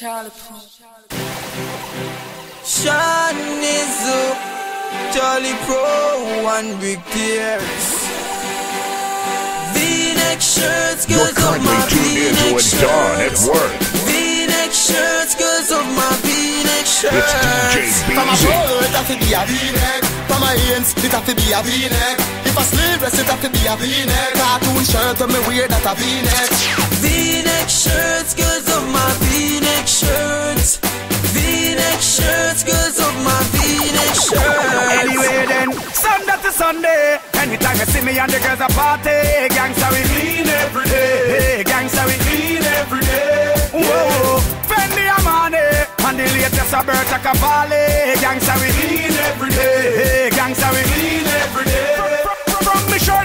Charlie. Sean Nizu, Charlie Pro, one big tears. V-neck shirts, You're of my currently tuned V-neck a Dawn at work. V-neck shirts, cause of my V-neck shirts. It's DJ From a BZ. pole, it have to be a V-neck. From a ends, it have to be a V-neck. If I sleeveless, it have to be a V-neck. Cartoon shirt me wear that a V-neck. V-neck me and the girls a party. Gangsta we clean every day. Hey, Gangsta we clean every day. Whoa, Fendi Armani And the latest Roberto Cavalli. Gangsta we clean every day. Hey, Gangsta we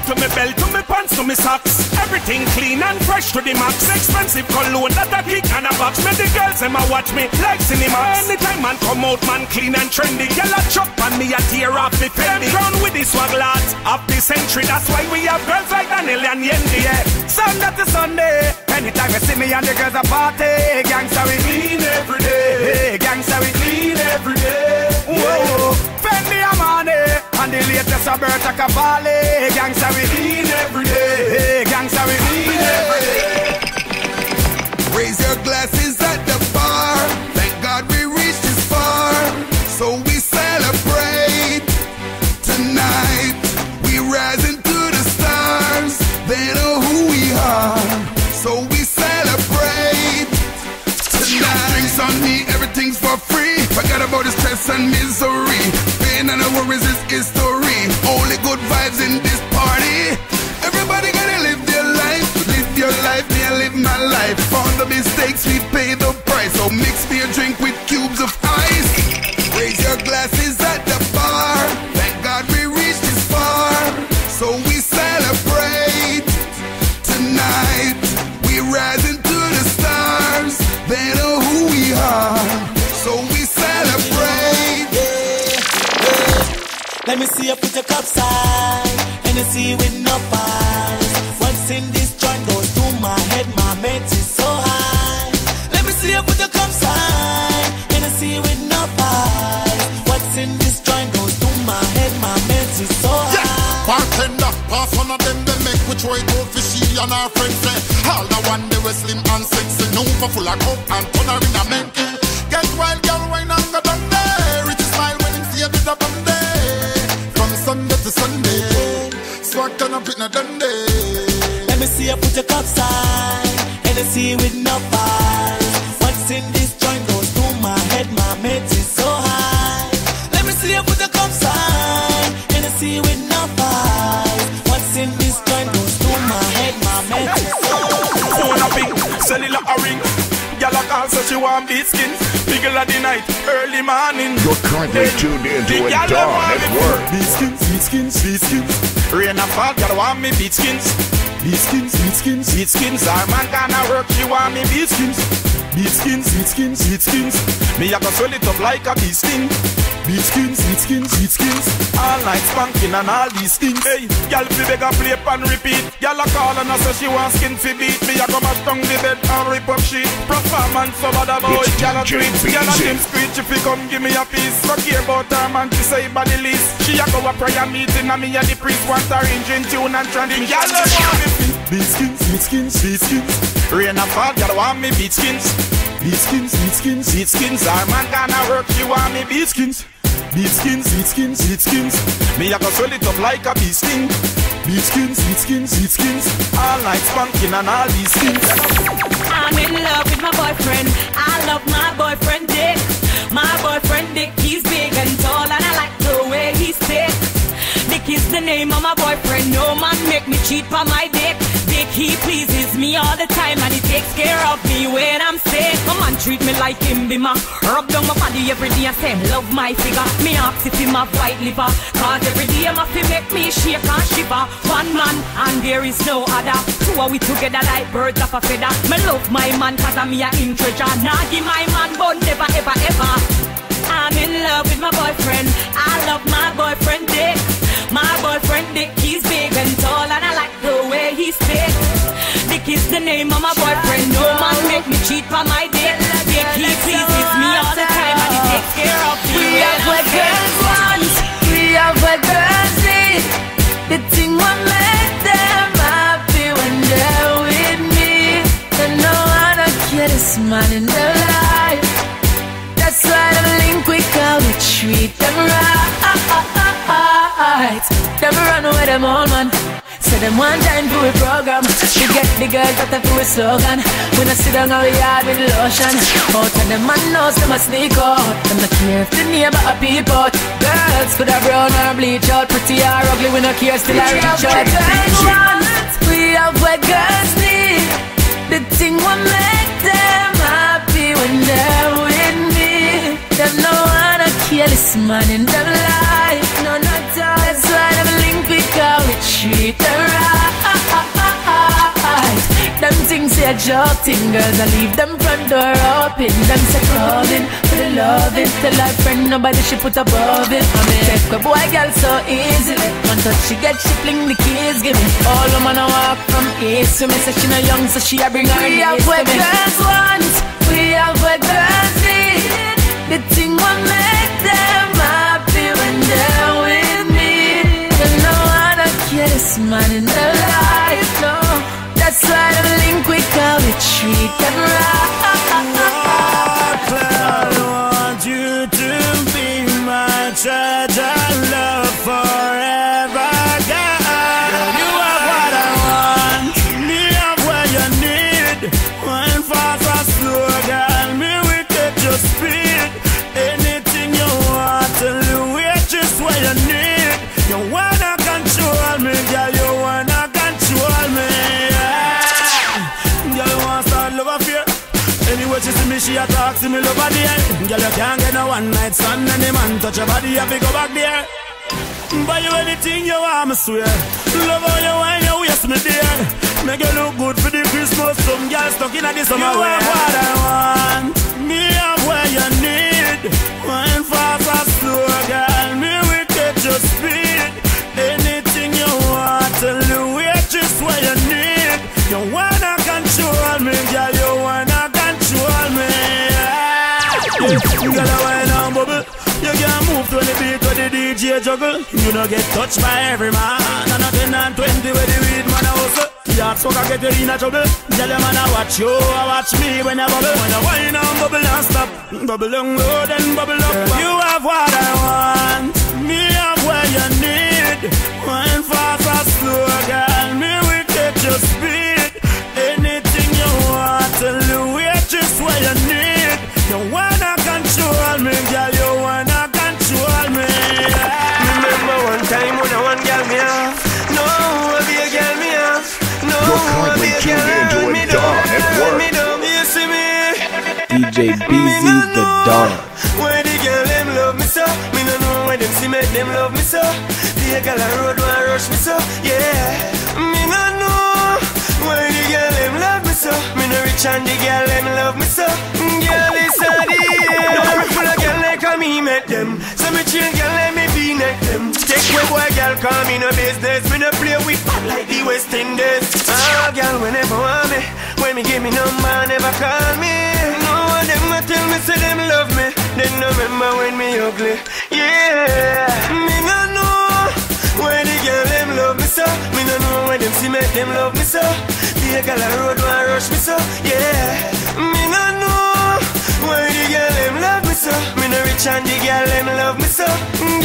to me belt to me pants to me socks. Everything clean and fresh to the max. Expensive cologne that a kick and a box. Me the girls them a watch me like cinema. Anytime man come out man clean and trendy. Girl a chop and me a tear off me penny. Crown with the swag lads of the century. That's why we have girls like Daniel and Yendi yeah. Sunday to Sunday Anytime you see me and the girls a party Gangsta we clean every day. Hey, Gangsta we clean every day. Whoa, Fendi Armani And the latest Roberto Cavalli Gangsta we clean every day hey, Gangsta we clean every day Raise your glasses at the bar. Thank God we reached this far. So we celebrate tonight. We rising to the stars. They know who we are. So we celebrate tonight. Drinks on me, everything's for free. Forget about the stress and misery. Let me see you put your cup side and you see with no eyes. What's in this joint goes to my head, my mate is so high. Let me see you put your cup side and you see with no eyes. What's in this joint goes to my head, my mate is so high. Yeah, bartender, pass one of them, they make which way go for she and her friends say. All the one they were slim and sexy, no for full of coke and turn her in a menke. Get wild, girl, wine and go down swag turn up in a Dundee. Let me see you put your cup side and you see with no eyes. What's in this joint goes through my head, my mate is so high. Let me see you put your cup side and you see with no eyes. What's in this joint goes through my head, my mate is so high. Phone a ping, cellular a ring Gyal a call so she want beat skins Biggle of the night, early morning. You're currently Then tuned in to the a gyal Dawn want at me. work. Beat skins, beat skins, beat skins Rain a fall, gyal want me beat skins Beat skins, beat skins, beat skins Our man gonna work, she want me beat skins Beat skins, beat skins, beat skins Me a go swell it up like a bee sting Beat skins, beat skins, beat skins. All night spanking and all these things. Hey, gyal fi beg a play and repeat. Gyal a call and a say she want skin fi beat. Me a go mash down the bed and rip up shit. Performance over the boy Gyal a tweet, gyal a dim screech If he come give me a piece. No care about her man, she say body least. She a go a prayer meeting and me a the priest Want arrange in tune and transmission Gyal a want me Beat skins, beat skins, beat skins. Rain a fall, gyal want me beat skins. Beat skins, beat skins, beat skins. Our man gonna work, she want me beat skins Beat skins, beat skins, beat skins Me a go swell it up like a Beat skins, beat skins, beat skins All night spanking and all these things I'm in love with my boyfriend. I love my boyfriend Dick. My boyfriend Dick, he's big and tall, and I like the way he thick. Dick is the name of my boyfriend. No man make me cheat on my dick. He pleases me all the time, and he takes care of me when I'm sick. My man treat me like him be my rub down my body every day and say love my figure. Me ask if him have white liver, cause every day have to make me shake and shiver. One man and there is no other. Two are we together like birds of a feather. Me love my man cause I'm a him treasure. Give my man but never ever ever. I'm in love with my boyfriend. I love my boyfriend Dick. My boyfriend Dick, he's big and tall, and I like the way he's thick. Dick is the name of my boyfriend. No man make me cheat on my dick. Dick, He pleases me all the time and he takes care of me. We have what girls want, we have what girls need. The thing will make them happy when they're with me. They know how to get a smile in their life. That's why the link we call we treat them right. Never run away them all man. Say them one time for a program. We get the girls that for a slogan. We not sit down on the yard with lotion. Out and them man knows them a sneak out. Them not care if the neighbor a peep out. Girls could have brown or bleach out, pretty or ugly. We not care still I reach out. Girls want, we have what girls need. The thing will make them happy when they're with me. Them how to kill this man in their life. No, not all. That's why them link we call we treat them right. Them things joke thing, girls. I leave them front door open. Them say clothing for the loving. Tell her friend nobody she put above it. I mean, take a boy girl so easily. One touch she get she fling the keys. Give me all the man I walk from east to me. Say she no young, so she a bring her We have what girls want. We have what girls need. The thing will make them a smile in their life. No, that's why the link we call it treat them I want you to be my treasure, see me love her there. Girl, you can't get no one night stand, any man touch your body, have to go back there. Buy you anything you want, me swear. Love how you wine, you waste me there. Make you look good for the Christmas. Some girl stuck in the summer. You have what I want, me have what you need. Wine fast or slow, girl, me will get your speed. Yeah. Girl, I wine and bubble. You can't move to the beat where the DJ juggle. You don't get touched by every man. And a 10 and 20 where the weed man hustle. Yeah, so I get you in a trouble. Tell your man I watch you, I watch me when I bubble. When I wine and bubble and stop. Bubble down low, then bubble up. You have what I want. Me have what you need. Wine fast or slow, girl. Me will get your speed. Anything you want, tell the waitress what you need. Girl a road want rush me so Yeah. Me no know Why the girl them love me so. Me no rich and the girl them love me so. Girl is a the No full of girl like a me make them. So me chill girl let me be neck them. Take your boy girl call me no business. Me no play with pop like the West Indies. Ah girl whenever want me When me give me number never call me. No one them a tell me say them love me. They no remember when me ugly. Yeah. Me no know so Me no know why them see make them love me so The girl a road want rush me so Yeah Me no know Why the girl them love me so Me no rich and the girl them love me so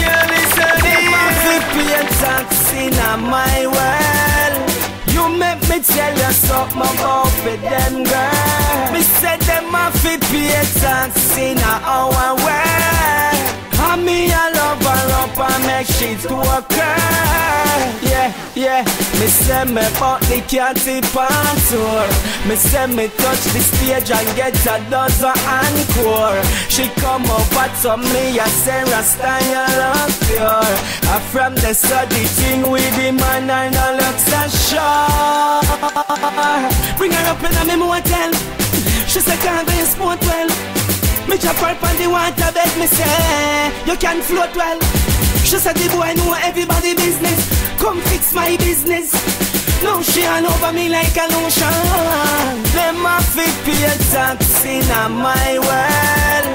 Girl is a pay tax in a my world. You make me tell you something about them girl. Me said them a fi pay tax in a our world. And me a love her up and make shit work her. Yeah, yeah. Me say me bought the cat tip on tour. Me say me touch the stage and get a dozen encore. She come over to me and say Rasta you look pure. I from the study thing with the man and no looks sure. Bring her up in a me motel. She say can't go sport well. Me drop her on the water bed, me say You can float well She said the boy know everybody business Come fix my business Now she all over me like a lotion. Them a fit pay tax in my world.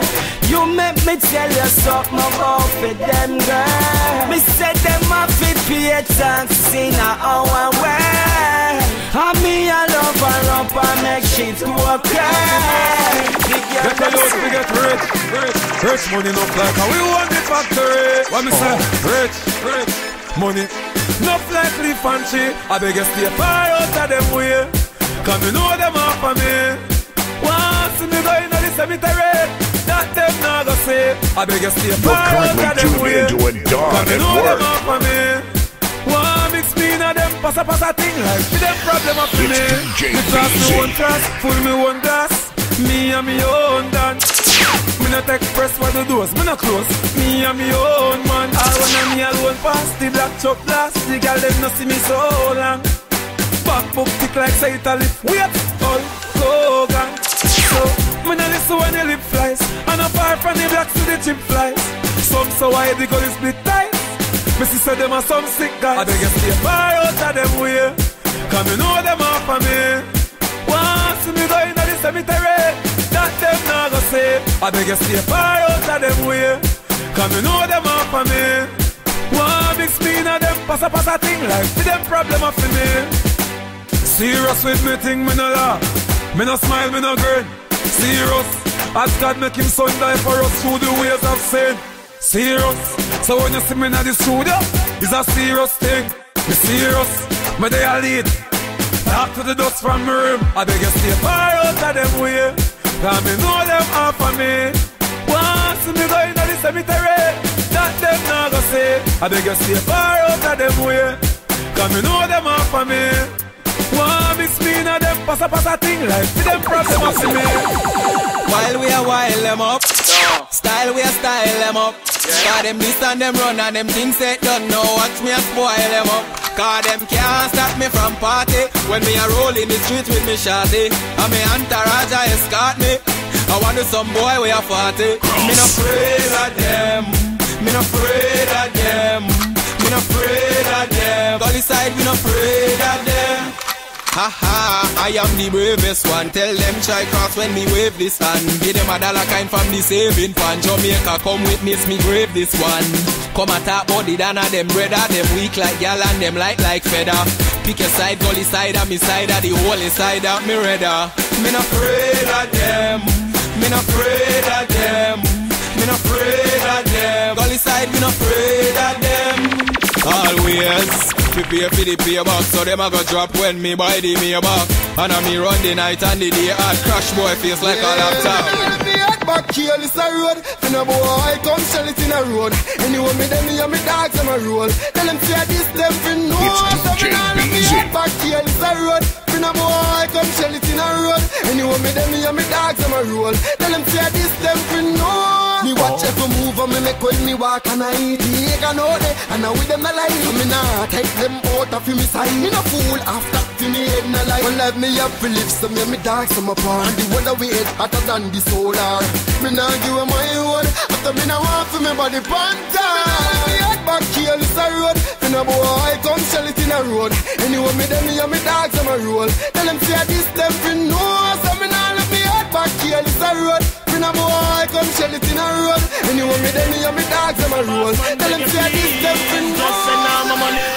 You make me tell you something about for them girl. Me said them a fit pay tax in our world. And me a love her up and make shit go crazy. Get the youth to get rich, rich, rich money no like how we want the factory. What me say? Oh, rich, rich, money. No like leaf and tree. I beg you stay far out of them way. Cause me know them off of me. Once me go in the cemetery, that them not go say. I beg you stay far out of them tuned way. into a Cause me know them work. off of me. One mix me in a them pass a pass a thing like me them problem of me. Me trust me one trust, full me one glass. Me and me own dance. Me no take press for the doors, me no close. Me and me own man. All one and me alone pass the black chop blast. The girl them no see me so long. Back book tick like say it a lip. Wait, all Hogan. So me no listen when the lip flies. And apart from the blacks to the chip flies. Some so why the gully split ties. Me see say them are some sick guys. I beg you stay far out of them way. Cause me know them off of me. Once me go in the cemetery, that them not go say. I beg you stay far out of them way. Cause me know them off of me. One big spin of them pass a pass a thing like for them problem of me. Serious with me thing, me no laugh. Me no smile, me no grin. Serious. As God make him son die for us through the ways of sin. Serious. So when you see me in the studio, it's a serious thing. Me serious. Me they a lead. Talk to the dust from my room. I beg you stay far out of them way. Cause me know them off of me. Once me go in the cemetery, that them not go say. I beg you stay far out of them way. Cause me know them off of me. One mix me in them pass a pass a thing like for them problem of me. While we are while them up, style we are style them up. Cause them this and them run and them things say don't know. Watch me a spoil them up. Cause them can't stop me from party. When me a roll in the street with me shawty. And me entourage a escort me. I want to some boy we a 40 Me no afraid of them. Me no afraid of them. Me no afraid of them. Gully side we no afraid of them Ha ha, I am the bravest one. Tell them try cross when me wave this hand. Give them a dollar kind from the saving pan. Jamaica, come witness me grave this one. Come attack body than a them brother. Them weak like gal and them light like feather. Pick your side, gully side, me side, the holy side me redder. Me no afraid of them. Me no afraid of them. Me no afraid of them. Gully side, me no afraid of them. Always prepare for the payback, so them a go drop when me buy the Maybach. And a me run the night and the day hard crash boy face like a laptop. Back here, this a road. Finna boy, come sell it in a road. Anyway, me them, me and me dogs, them a roll. Tell them say this, them fin know. It's So DJ me nah let me Beezy. head Back here, this a road. Finna boy, come sell it in a road. Anyway, me them, me and me dogs, them a roll. Tell them say this, them fin know. Me watch every move and me make when me walk and I eat. Me I know they, and I with them a lie. So me nah take them out of me side. Me no fool after to me head na lie. When life me have to live, so me and me dogs, them apart. And the weather we head hotter than the solar. Me nah give her my own After me nah want for me body panta Me head back here is a road Finna boy come sell it in a road Anyway me them me and me dogs them a roll Tell them say this them fi know let me head back here is a road Finna boy come sell it in a road Anyway me them me and me dogs them a roll Tell them say this them fi know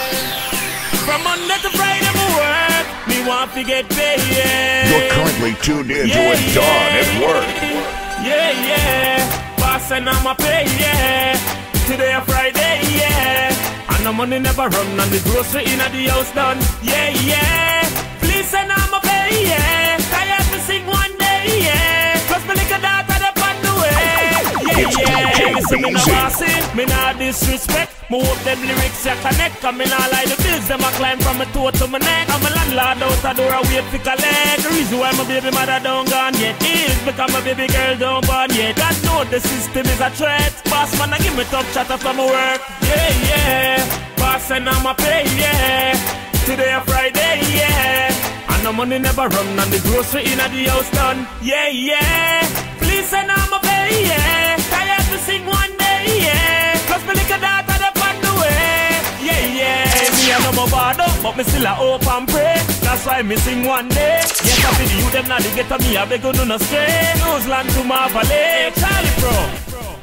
From Monday to Friday, me work. Me want to get paid. You're currently tuned in to a Dawn at work. Yeah, yeah. Boss and I'm a pay, yeah. Today a Friday, yeah. And the money never run and the grocery in the house done. Yeah, yeah. Please and I'm a pay, yeah. Yeah, Listen, me no Beezy. me nah disrespect. Me hope them lyrics ya connect. Cause me nah lie, the bills them a climb from my toe to my neck. I'm a landlord out the door, I wait for collect. The reason why my baby mother don't gone yet is because my baby girl don't born yet. God know the system is a threat. Boss man, I give me tough chatter from my work. Yeah, yeah. Boss and I'm a pay, yeah. Today a Friday, yeah. And the money never run and the grocery in the house done. Yeah, yeah. Please and I'm a pay, yeah. To sing one day, yeah. Plus me little daughter up on the way. Yeah, yeah. Me and no more bother, but me still a hope and pray. That's why me sing one day. Yes, I feel you them not get to me, I beg you no stray. Newsland to Marvel Lake, Charlie Pro.